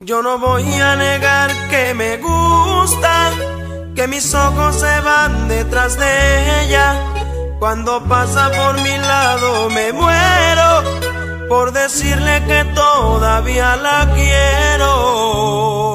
Yo no voy a negar que me gusta, que mis ojos se van detrás de ella. Cuando pasa por mi lado me muero por decirle que todavía la quiero.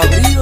cobrinha